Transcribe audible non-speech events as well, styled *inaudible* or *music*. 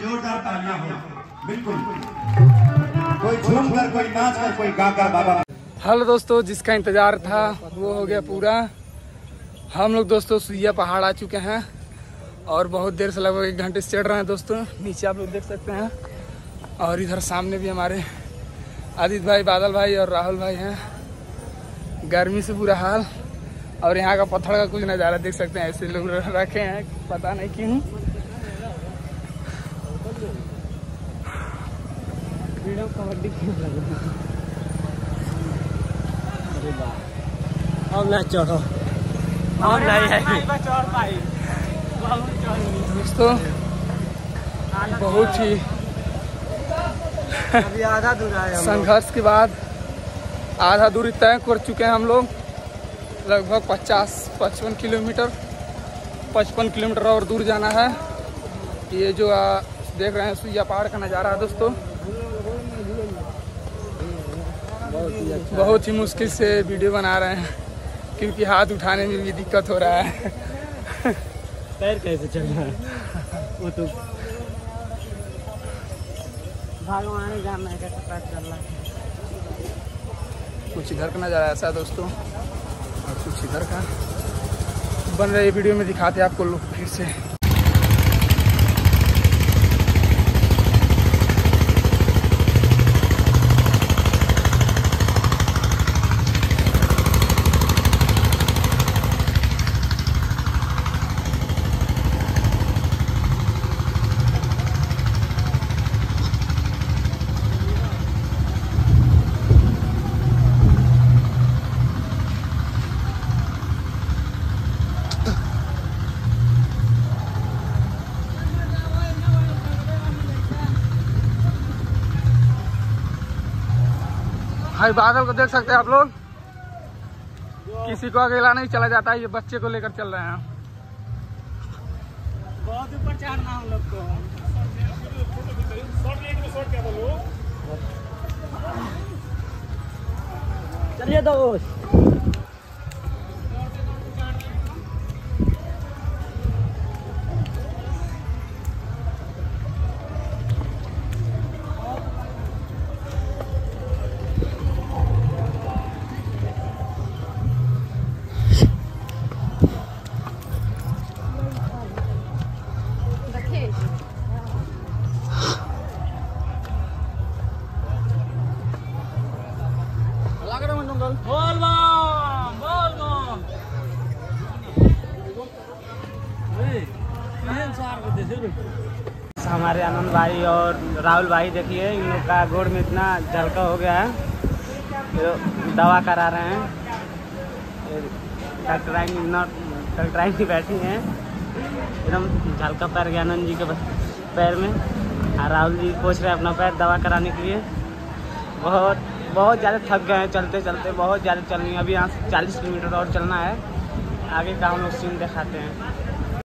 हूँ। बिल्कुल। कोई झूम कर कोई नाच कर कोई गा कर बाबा। हेलो दोस्तों, जिसका इंतज़ार था, वो हो गया पूरा। हम लोग दोस्तों सुइया पहाड़ आ चुके हैं और बहुत देर से लगभग एक घंटे से चढ़ रहे हैं दोस्तों। नीचे आप लोग देख सकते हैं। और इधर सामने भी हमारे आदित्य भाई, बादल भाई और राहुल भाई हैं। गर्मी से बुरा हाल। और यहाँ का पत्थर का कुछ नज़ारा देख सकते हैं, ऐसे लोग रखे हैं, पता नहीं क्यों। कबड्डी अब ना चढ़ो। अब नहीं है। दोस्तों बहुत ही *laughs* अभी आधा दूर आए संघर्ष के बाद आधा दूरी तय कर चुके हैं हम लोग। लगभग 50 पचपन किलोमीटर 55 किलोमीटर और दूर जाना है। ये जो आ, देख रहे हैं सुइया पहाड़ का नज़ारा है दोस्तों। बहुत ही मुश्किल से वीडियो बना रहे हैं क्योंकि हाथ उठाने में भी दिक्कत हो रहा है। पैर कैसे चलना है? वो तो भगवान जाना है चल रहा है। कुछ इधर का नज़ारा ऐसा है दोस्तों और कुछ इधर का। बन रही वीडियो में दिखाते हैं आपको लोग फिर से। भाई, बादल को देख सकते हैं आप लोग? किसी को अकेला नहीं चला जाता है ये बच्चे को लेकर चल रहे हैं। बहुत ऊपर चढ़ना हम लोग को। चलिए दोस्त। हमारे आनंद भाई और राहुल भाई, देखिए, इन लोग का गोड़ में इतना झलका हो गया है। तो दवा करा रहे हैं। डॉक्टराइन नॉट डॉक्टराइन की बैठी हैं। एकदम झलका पैर गया आनंद जी के पैर में। और राहुल जी पूछ रहे हैं अपना पैर दवा कराने के लिए। बहुत बहुत ज़्यादा थक गए हैं चलते चलते। बहुत ज़्यादा चलनी है। अभी यहाँ से चालीस किलोमीटर और चलना है। आगे का हम लोग सीन दिखाते हैं।